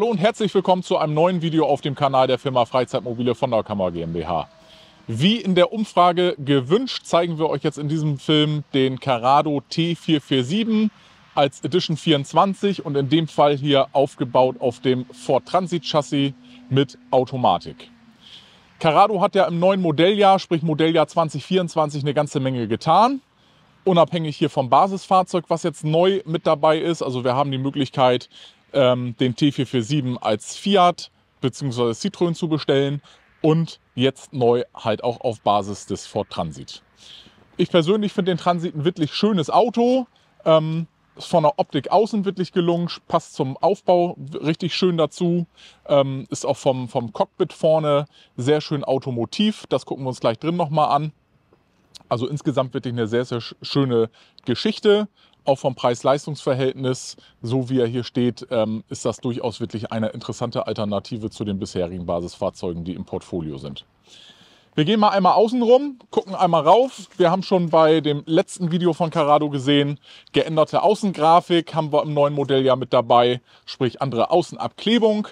Hallo und herzlich willkommen zu einem neuen Video auf dem Kanal der Firma Freizeitmobile von der Kammer GmbH. Wie in der Umfrage gewünscht, zeigen wir euch jetzt in diesem Film den Carado T447 als Edition 24 und in dem Fall hier aufgebaut auf dem Ford Transit Chassis mit Automatik. Carado hat ja im neuen Modelljahr, sprich Modelljahr 2024, eine ganze Menge getan. Unabhängig hier vom Basisfahrzeug, was jetzt neu mit dabei ist. Also wir haben die Möglichkeit, ähm, den T447 als Fiat bzw. Citroën zu bestellen und jetzt neu halt auch auf Basis des Ford Transit. Ich persönlich finde den Transit ein wirklich schönes Auto. Ähm, ist von der Optik außen wirklich gelungen, passt zum Aufbau richtig schön dazu. Ähm, ist auch vom, vom Cockpit vorne sehr schön automotiv. Das gucken wir uns gleich drin nochmal an. Also insgesamt wirklich eine sehr, sehr schöne Geschichte auch vom Preis-Leistungs-Verhältnis, so wie er hier steht, ähm, ist das durchaus wirklich eine interessante Alternative zu den bisherigen Basisfahrzeugen, die im Portfolio sind. Wir gehen mal einmal außen rum, gucken einmal rauf. Wir haben schon bei dem letzten Video von Carado gesehen, geänderte Außengrafik haben wir im neuen Modell ja mit dabei, sprich andere Außenabklebung.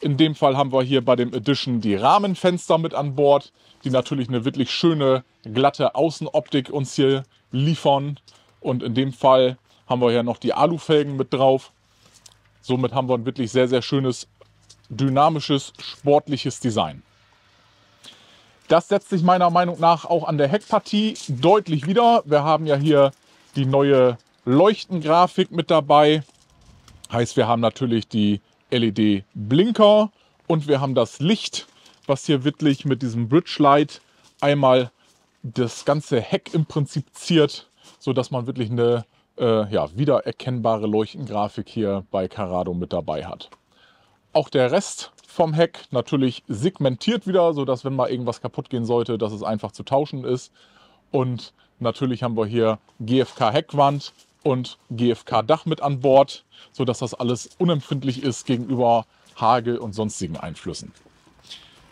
In dem Fall haben wir hier bei dem Edition die Rahmenfenster mit an Bord, die natürlich eine wirklich schöne, glatte Außenoptik uns hier liefern. Und in dem Fall haben wir hier noch die Alufelgen mit drauf. Somit haben wir ein wirklich sehr, sehr schönes, dynamisches, sportliches Design. Das setzt sich meiner Meinung nach auch an der Heckpartie deutlich wieder. Wir haben ja hier die neue Leuchtengrafik mit dabei. Heißt, wir haben natürlich die LED-Blinker und wir haben das Licht, was hier wirklich mit diesem Bridge Light einmal das ganze Heck im Prinzip ziert so dass man wirklich eine äh, ja, wiedererkennbare Leuchtengrafik hier bei Carado mit dabei hat. Auch der Rest vom Heck natürlich segmentiert wieder, so dass wenn mal irgendwas kaputt gehen sollte, dass es einfach zu tauschen ist. Und natürlich haben wir hier GFK Heckwand und GFK Dach mit an Bord, so dass das alles unempfindlich ist gegenüber Hagel und sonstigen Einflüssen.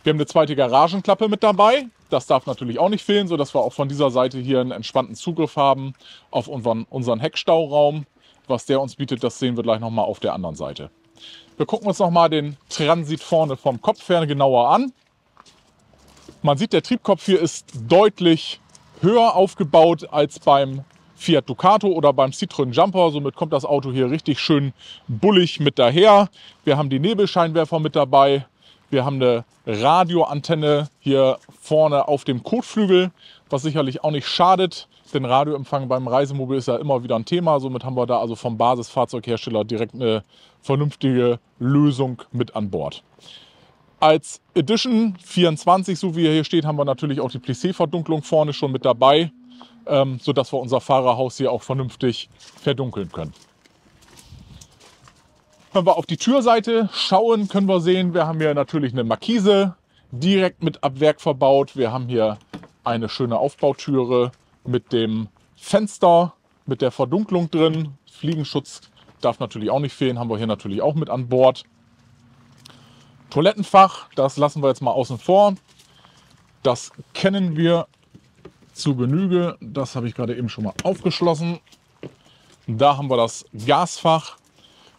Wir haben eine zweite Garagenklappe mit dabei. Das darf natürlich auch nicht fehlen, sodass wir auch von dieser Seite hier einen entspannten Zugriff haben auf unseren, Heckstauraum. Was der uns bietet, das sehen wir gleich nochmal auf der anderen Seite. Wir gucken uns nochmal den Transit vorne vom Kopf her genauer an. Man sieht, der Triebkopf hier ist deutlich höher aufgebaut als beim Fiat Ducato oder beim Citroën Jumper. Somit kommt das Auto hier richtig schön bullig mit daher. Wir haben die Nebelscheinwerfer mit dabei. Wir haben eine Radioantenne hier vorne auf dem Kotflügel, was sicherlich auch nicht schadet, denn Radioempfang beim Reisemobil ist ja immer wieder ein Thema. Somit haben wir da also vom Basisfahrzeughersteller direkt eine vernünftige Lösung mit an Bord. Als Edition 24, so wie er hier steht, haben wir natürlich auch die Plissé-Verdunklung vorne schon mit dabei, ähm, sodass wir unser Fahrerhaus hier auch vernünftig verdunkeln können. Wenn wir auf die Türseite schauen, können wir sehen, wir haben hier natürlich eine Markise direkt mit ab Werk verbaut. Wir haben hier eine schöne Aufbautüre mit dem Fenster, mit der Verdunklung drin. Fliegenschutz darf natürlich auch nicht fehlen, haben wir hier natürlich auch mit an Bord. Toilettenfach, das lassen wir jetzt mal außen vor. Das kennen wir zu Genüge. Das habe ich gerade eben schon mal aufgeschlossen. Da haben wir das Gasfach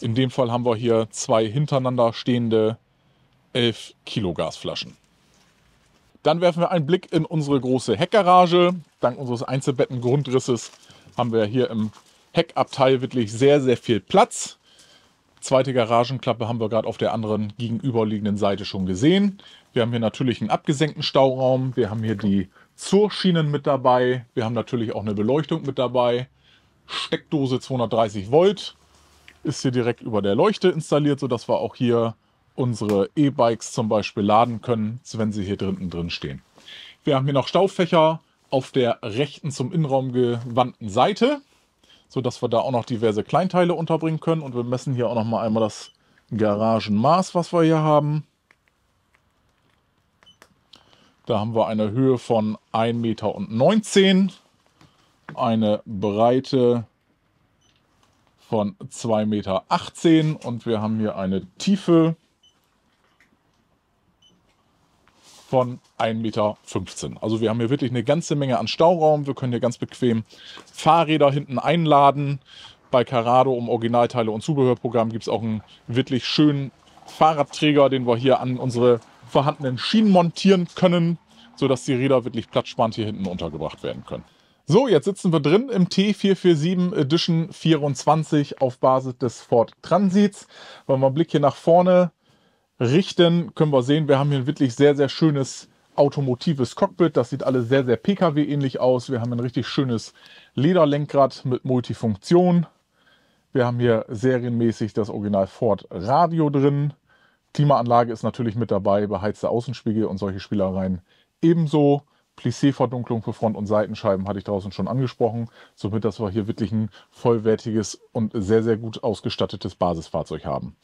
in dem Fall haben wir hier zwei hintereinander stehende 11 Kilo Gasflaschen. Dann werfen wir einen Blick in unsere große Heckgarage. Dank unseres Einzelbettengrundrisses haben wir hier im Heckabteil wirklich sehr, sehr viel Platz. Zweite Garagenklappe haben wir gerade auf der anderen gegenüberliegenden Seite schon gesehen. Wir haben hier natürlich einen abgesenkten Stauraum. Wir haben hier die Zurschienen mit dabei. Wir haben natürlich auch eine Beleuchtung mit dabei. Steckdose 230 Volt ist hier direkt über der Leuchte installiert, sodass wir auch hier unsere E-Bikes zum Beispiel laden können, wenn sie hier drinnen drin stehen. Wir haben hier noch Staufächer auf der rechten zum Innenraum gewandten Seite, sodass wir da auch noch diverse Kleinteile unterbringen können. Und wir messen hier auch noch mal einmal das Garagenmaß, was wir hier haben. Da haben wir eine Höhe von 1,19 Meter, eine Breite von 2,18 Meter und wir haben hier eine Tiefe von 1,15 Meter. Also wir haben hier wirklich eine ganze Menge an Stauraum. Wir können hier ganz bequem Fahrräder hinten einladen. Bei Carado um Originalteile und Zubehörprogramm gibt es auch einen wirklich schönen Fahrradträger, den wir hier an unsere vorhandenen Schienen montieren können, sodass die Räder wirklich platzsparend hier hinten untergebracht werden können. So, jetzt sitzen wir drin im T447 Edition 24 auf Basis des Ford Transits. Wenn wir einen Blick hier nach vorne richten, können wir sehen, wir haben hier ein wirklich sehr, sehr schönes automotives Cockpit. Das sieht alles sehr, sehr Pkw-ähnlich aus. Wir haben ein richtig schönes Lederlenkrad mit Multifunktion. Wir haben hier serienmäßig das Original Ford Radio drin. Klimaanlage ist natürlich mit dabei, beheizte Außenspiegel und solche Spielereien ebenso. Plissé-Verdunklung für Front- und Seitenscheiben hatte ich draußen schon angesprochen. Somit, dass wir hier wirklich ein vollwertiges und sehr, sehr gut ausgestattetes Basisfahrzeug haben.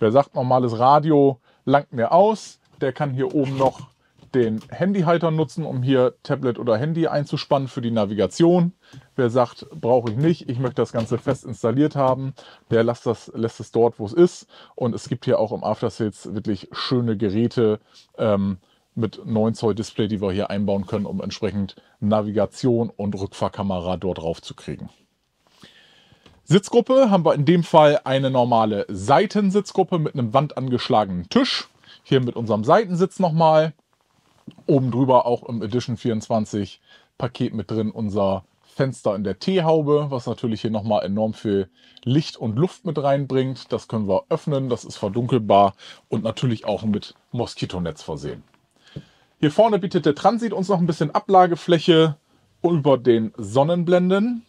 Wer sagt, normales Radio langt mir aus, der kann hier oben noch den Handyhalter nutzen, um hier Tablet oder Handy einzuspannen für die Navigation. Wer sagt, brauche ich nicht, ich möchte das Ganze fest installiert haben, der lässt, das, lässt es dort, wo es ist. Und es gibt hier auch im After Sales wirklich schöne Geräte ähm, mit 9 Zoll Display, die wir hier einbauen können, um entsprechend Navigation und Rückfahrkamera dort drauf zu kriegen. Sitzgruppe haben wir in dem Fall eine normale Seitensitzgruppe mit einem wandangeschlagenen Tisch. Hier mit unserem Seitensitz nochmal. Oben drüber auch im Edition 24 Paket mit drin unser Fenster in der T-Haube, was natürlich hier nochmal enorm viel Licht und Luft mit reinbringt. Das können wir öffnen, das ist verdunkelbar und natürlich auch mit Moskitonetz versehen. Hier vorne bietet der Transit uns noch ein bisschen Ablagefläche über den Sonnenblenden.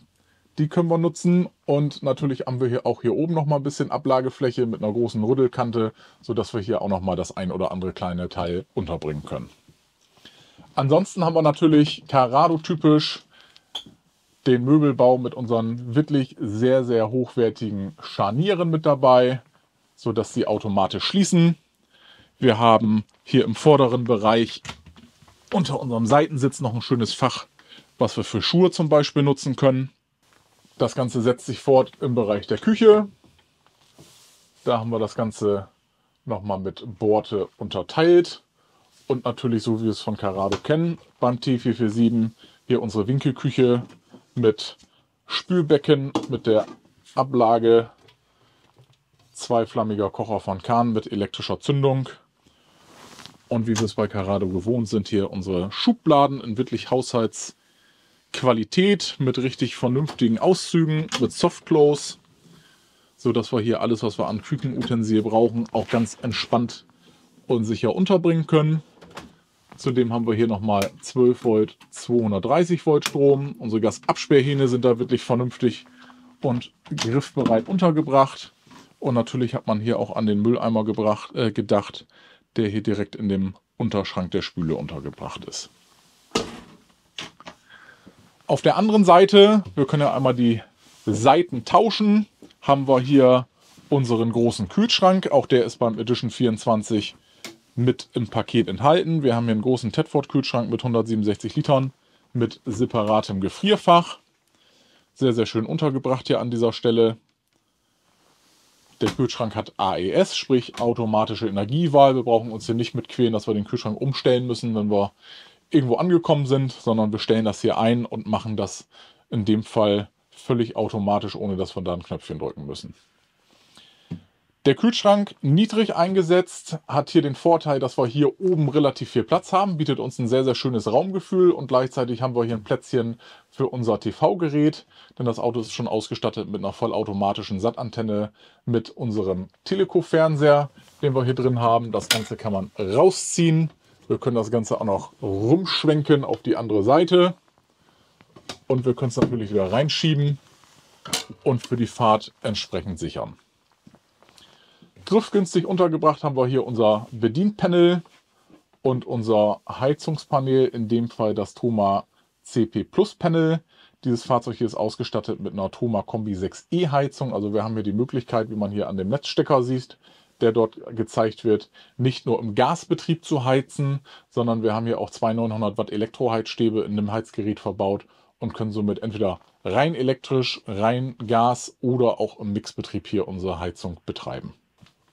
Die können wir nutzen und natürlich haben wir hier auch hier oben noch mal ein bisschen Ablagefläche mit einer großen Rüttelkante, sodass wir hier auch noch mal das ein oder andere kleine Teil unterbringen können. Ansonsten haben wir natürlich Carrado-typisch den Möbelbau mit unseren wirklich sehr, sehr hochwertigen Scharnieren mit dabei, sodass sie automatisch schließen. Wir haben hier im vorderen Bereich unter unserem Seitensitz noch ein schönes Fach, was wir für Schuhe zum Beispiel nutzen können. Das Ganze setzt sich fort im Bereich der Küche. Da haben wir das Ganze nochmal mit Borte unterteilt. Und natürlich, so wie wir es von Carado kennen, beim T447 hier unsere Winkelküche mit Spülbecken, mit der Ablage, zweiflammiger Kocher von Kahn mit elektrischer Zündung. Und wie wir es bei Carado gewohnt sind, hier unsere Schubladen in wirklich Haushaltsqualität mit richtig vernünftigen Auszügen, mit Softclose, so dass wir hier alles, was wir an Küchenutensil brauchen, auch ganz entspannt und sicher unterbringen können. Zudem haben wir hier nochmal 12 Volt, 230 Volt Strom. Unsere Gasabsperrhähne sind da wirklich vernünftig und griffbereit untergebracht. Und natürlich hat man hier auch an den Mülleimer gebracht, äh, gedacht, der hier direkt in dem Unterschrank der Spüle untergebracht ist. Auf der anderen Seite, wir können ja einmal die Seiten tauschen, haben wir hier unseren großen Kühlschrank. Auch der ist beim Edition 24 mit im Paket enthalten. Wir haben hier einen großen Tedford Kühlschrank mit 167 Litern mit separatem Gefrierfach. Sehr, sehr schön untergebracht hier an dieser Stelle. Der Kühlschrank hat AES, sprich automatische Energiewahl. Wir brauchen uns hier nicht mit quälen, dass wir den Kühlschrank umstellen müssen, wenn wir irgendwo angekommen sind, sondern wir stellen das hier ein und machen das in dem Fall völlig automatisch, ohne dass wir da ein Knöpfchen drücken müssen. Der Kühlschrank niedrig eingesetzt hat hier den Vorteil, dass wir hier oben relativ viel Platz haben, bietet uns ein sehr, sehr schönes Raumgefühl und gleichzeitig haben wir hier ein Plätzchen für unser TV-Gerät, denn das Auto ist schon ausgestattet mit einer vollautomatischen SAT-Antenne mit unserem Teleco-Fernseher, den wir hier drin haben. Das Ganze kann man rausziehen. Wir können das Ganze auch noch rumschwenken auf die andere Seite und wir können es natürlich wieder reinschieben und für die Fahrt entsprechend sichern. Griffgünstig untergebracht haben wir hier unser Bedienpanel und unser Heizungspanel, in dem Fall das Thoma CP Plus Panel. Dieses Fahrzeug hier ist ausgestattet mit einer Thoma Kombi 6e Heizung. Also wir haben hier die Möglichkeit, wie man hier an dem Netzstecker sieht, der dort gezeigt wird, nicht nur im Gasbetrieb zu heizen, sondern wir haben hier auch zwei 900 Watt Elektroheizstäbe in dem Heizgerät verbaut und können somit entweder rein elektrisch, rein Gas oder auch im Mixbetrieb hier unsere Heizung betreiben.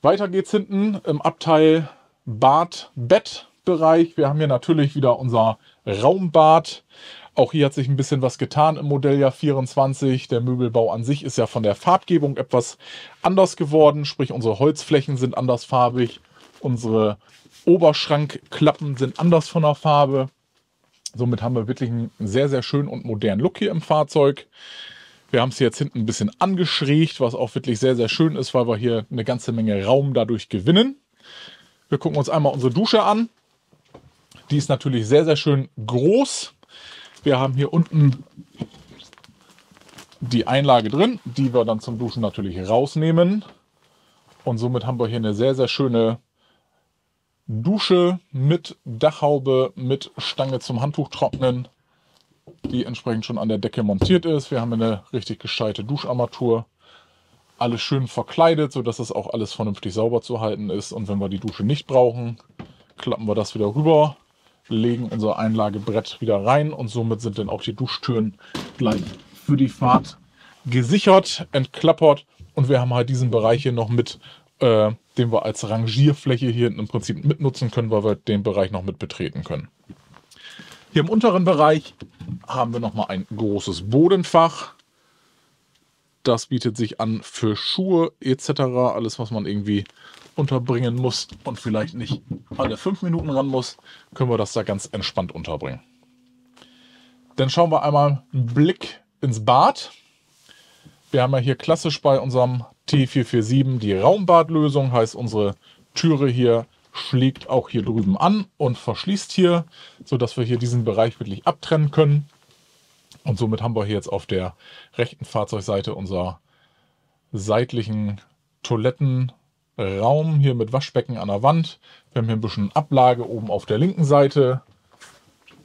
Weiter geht's hinten im Abteil Bad-Bett-Bereich. Wir haben hier natürlich wieder unser Raumbad. Auch hier hat sich ein bisschen was getan im Modelljahr 24. Der Möbelbau an sich ist ja von der Farbgebung etwas anders geworden. Sprich, unsere Holzflächen sind andersfarbig. Unsere Oberschrankklappen sind anders von der Farbe. Somit haben wir wirklich einen sehr, sehr schönen und modernen Look hier im Fahrzeug. Wir haben es jetzt hinten ein bisschen angeschrägt, was auch wirklich sehr, sehr schön ist, weil wir hier eine ganze Menge Raum dadurch gewinnen. Wir gucken uns einmal unsere Dusche an. Die ist natürlich sehr, sehr schön groß. Wir haben hier unten die Einlage drin, die wir dann zum Duschen natürlich rausnehmen. Und somit haben wir hier eine sehr, sehr schöne Dusche mit Dachhaube, mit Stange zum Handtuch trocknen, die entsprechend schon an der Decke montiert ist. Wir haben eine richtig gescheite Duscharmatur. Alles schön verkleidet, sodass das auch alles vernünftig sauber zu halten ist. Und wenn wir die Dusche nicht brauchen, klappen wir das wieder rüber legen unser Einlagebrett wieder rein und somit sind dann auch die Duschtüren gleich für die Fahrt gesichert, entklappert und wir haben halt diesen Bereich hier noch mit, äh, den wir als Rangierfläche hier im Prinzip mitnutzen können, weil wir den Bereich noch mit betreten können. Hier im unteren Bereich haben wir nochmal ein großes Bodenfach. Das bietet sich an für Schuhe etc. Alles, was man irgendwie unterbringen muss und vielleicht nicht alle fünf Minuten ran muss, können wir das da ganz entspannt unterbringen. Dann schauen wir einmal einen Blick ins Bad. Wir haben ja hier klassisch bei unserem T447 die Raumbadlösung, heißt unsere Türe hier schlägt auch hier drüben an und verschließt hier, sodass wir hier diesen Bereich wirklich abtrennen können. Und somit haben wir hier jetzt auf der rechten Fahrzeugseite unser seitlichen Toiletten Raum hier mit Waschbecken an der Wand. Wir haben hier ein bisschen Ablage oben auf der linken Seite.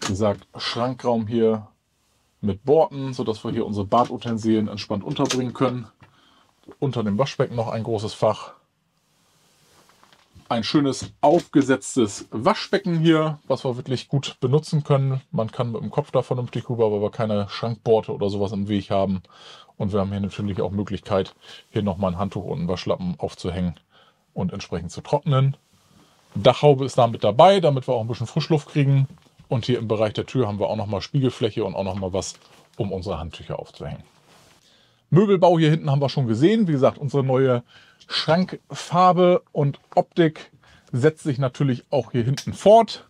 Wie gesagt, Schrankraum hier mit Borten, sodass wir hier unsere Badutensilien entspannt unterbringen können. Unter dem Waschbecken noch ein großes Fach. Ein schönes aufgesetztes Waschbecken hier, was wir wirklich gut benutzen können. Man kann mit dem Kopf da vernünftig rüber, weil wir keine Schrankborte oder sowas im Weg haben. Und wir haben hier natürlich auch Möglichkeit, hier nochmal ein Handtuch und einen Waschlappen aufzuhängen und entsprechend zu trocknen. Dachhaube ist da mit dabei, damit wir auch ein bisschen Frischluft kriegen. Und hier im Bereich der Tür haben wir auch nochmal Spiegelfläche und auch nochmal was, um unsere Handtücher aufzuhängen. Möbelbau hier hinten haben wir schon gesehen. Wie gesagt, unsere neue Schrankfarbe und Optik setzt sich natürlich auch hier hinten fort.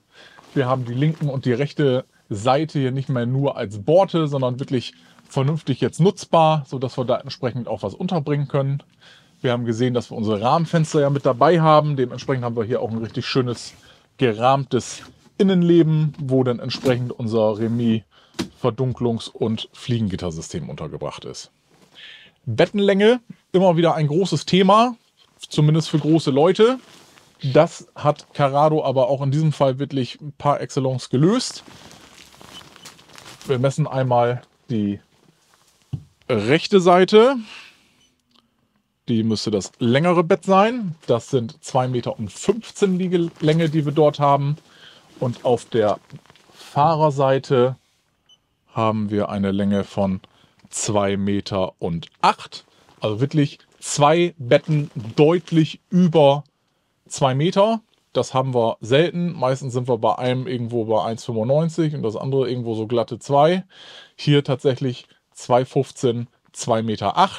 Wir haben die linken und die rechte Seite hier nicht mehr nur als Borte, sondern wirklich vernünftig jetzt nutzbar, sodass wir da entsprechend auch was unterbringen können. Wir haben gesehen, dass wir unsere Rahmenfenster ja mit dabei haben. Dementsprechend haben wir hier auch ein richtig schönes gerahmtes Innenleben, wo dann entsprechend unser Remis Verdunklungs- und Fliegengittersystem untergebracht ist. Bettenlänge, immer wieder ein großes Thema, zumindest für große Leute. Das hat Carado aber auch in diesem Fall wirklich paar Excellence gelöst. Wir messen einmal die rechte Seite. Die müsste das längere Bett sein. Das sind 2,15 Meter Liegelänge, die wir dort haben. Und auf der Fahrerseite haben wir eine Länge von 2,08 Meter. Also wirklich zwei Betten deutlich über 2 Meter. Das haben wir selten. Meistens sind wir bei einem irgendwo bei 1,95 und das andere irgendwo so glatte 2. Hier tatsächlich 2,15, 2,8 Meter.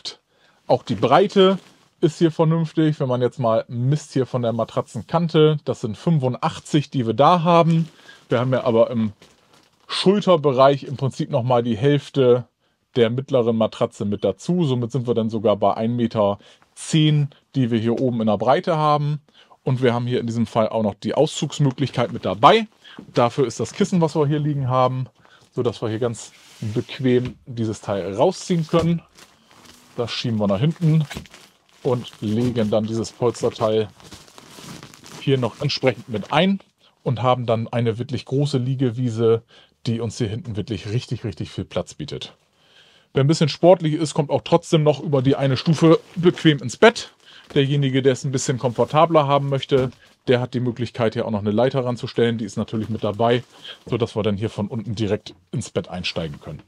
Auch die Breite ist hier vernünftig. Wenn man jetzt mal misst hier von der Matratzenkante, das sind 85, die wir da haben. Wir haben ja aber im Schulterbereich im Prinzip nochmal die Hälfte der mittleren Matratze mit dazu. Somit sind wir dann sogar bei 1,10 Meter, die wir hier oben in der Breite haben. Und wir haben hier in diesem Fall auch noch die Auszugsmöglichkeit mit dabei. Dafür ist das Kissen, was wir hier liegen haben, sodass wir hier ganz bequem dieses Teil rausziehen können. Das schieben wir nach hinten und legen dann dieses Polsterteil hier noch entsprechend mit ein und haben dann eine wirklich große Liegewiese, die uns hier hinten wirklich richtig, richtig viel Platz bietet. Wer ein bisschen sportlich ist, kommt auch trotzdem noch über die eine Stufe bequem ins Bett. Derjenige, der es ein bisschen komfortabler haben möchte, der hat die Möglichkeit, hier auch noch eine Leiter ranzustellen. Die ist natürlich mit dabei, sodass wir dann hier von unten direkt ins Bett einsteigen können.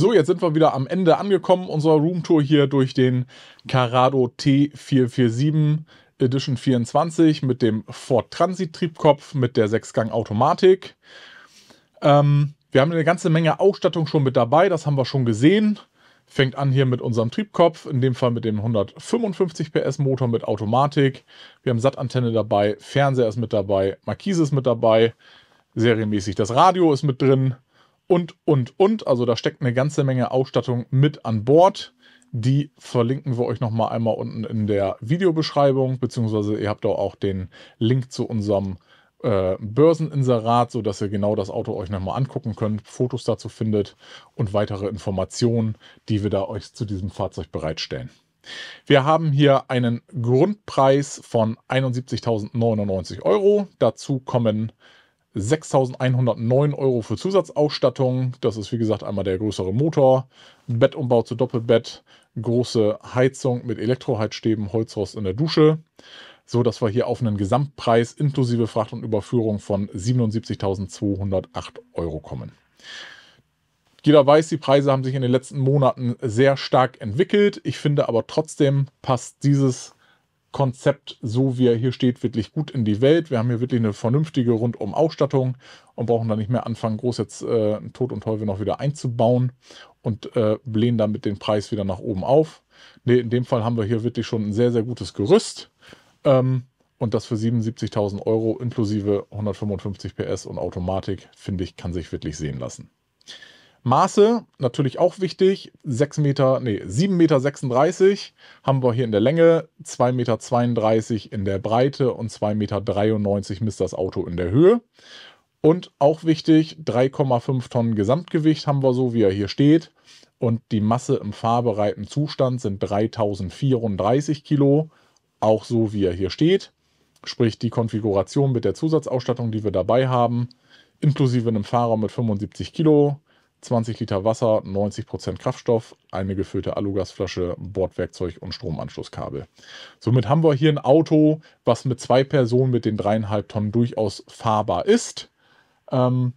So, jetzt sind wir wieder am Ende angekommen unserer Roomtour hier durch den Carado T447 Edition 24 mit dem Ford Transit Triebkopf mit der 6-Gang Automatik. Ähm, wir haben eine ganze Menge Ausstattung schon mit dabei, das haben wir schon gesehen. Fängt an hier mit unserem Triebkopf, in dem Fall mit dem 155 PS Motor mit Automatik. Wir haben Sattantenne dabei, Fernseher ist mit dabei, Markise ist mit dabei, serienmäßig das Radio ist mit drin und, und, und. Also da steckt eine ganze Menge Ausstattung mit an Bord. Die verlinken wir euch nochmal einmal unten in der Videobeschreibung, beziehungsweise ihr habt auch den Link zu unserem äh, Börseninserat, sodass ihr genau das Auto euch nochmal angucken könnt, Fotos dazu findet und weitere Informationen, die wir da euch zu diesem Fahrzeug bereitstellen. Wir haben hier einen Grundpreis von 71.099 Euro. Dazu kommen 6.109 Euro für Zusatzausstattung. Das ist wie gesagt einmal der größere Motor, Bettumbau zu Doppelbett, große Heizung mit Elektroheizstäben, Holzrost in der Dusche so dass wir hier auf einen Gesamtpreis inklusive Fracht und Überführung von 77.208 Euro kommen. Jeder weiß, die Preise haben sich in den letzten Monaten sehr stark entwickelt. Ich finde aber trotzdem passt dieses Konzept, so wie er hier steht, wirklich gut in die Welt. Wir haben hier wirklich eine vernünftige Rundum-Ausstattung und brauchen da nicht mehr anfangen, groß jetzt äh, Tod und Teufel noch wieder einzubauen und äh, blähen damit den Preis wieder nach oben auf. Nee, in dem Fall haben wir hier wirklich schon ein sehr, sehr gutes Gerüst. Ähm, und das für 77.000 Euro inklusive 155 PS und Automatik, finde ich, kann sich wirklich sehen lassen. Maße, natürlich auch wichtig, 6 Meter, nee, 7,36 Meter haben wir hier in der Länge, 2,32 Meter in der Breite und 2,93 Meter misst das Auto in der Höhe. Und auch wichtig, 3,5 Tonnen Gesamtgewicht haben wir so, wie er hier steht. Und die Masse im fahrbereiten Zustand sind 3034 Kilo auch so, wie er hier steht. Sprich die Konfiguration mit der Zusatzausstattung, die wir dabei haben, inklusive einem Fahrer mit 75 Kilo, 20 Liter Wasser, 90 Prozent Kraftstoff, eine gefüllte Alugasflasche, Bordwerkzeug und Stromanschlusskabel. Somit haben wir hier ein Auto, was mit zwei Personen mit den dreieinhalb Tonnen durchaus fahrbar ist. Ähm,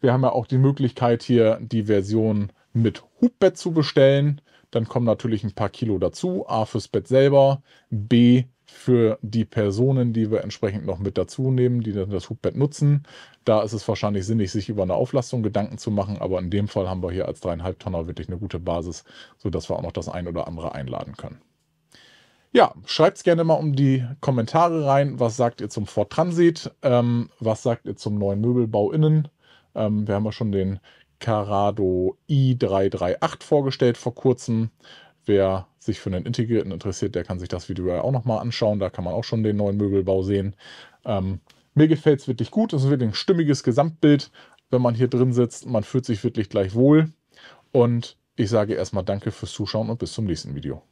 wir haben ja auch die Möglichkeit hier die Version mit Hubbett zu bestellen. Dann kommen natürlich ein paar Kilo dazu. A fürs Bett selber, B für die Personen, die wir entsprechend noch mit dazu nehmen, die dann das Hubbett nutzen. Da ist es wahrscheinlich sinnig, sich über eine Auflastung Gedanken zu machen, aber in dem Fall haben wir hier als dreieinhalb Tonner wirklich eine gute Basis, sodass wir auch noch das ein oder andere einladen können. Ja, schreibt es gerne mal um die Kommentare rein. Was sagt ihr zum Ford Transit? Ähm, was sagt ihr zum neuen Möbelbau innen? Ähm, wir haben ja schon den Carado i338 vorgestellt vor kurzem. Wer sich für einen integrierten interessiert, der kann sich das Video ja auch nochmal anschauen. Da kann man auch schon den neuen Möbelbau sehen. Ähm, mir gefällt es wirklich gut. Es ist wirklich ein stimmiges Gesamtbild, wenn man hier drin sitzt. Man fühlt sich wirklich gleich wohl. Und ich sage erstmal Danke fürs Zuschauen und bis zum nächsten Video.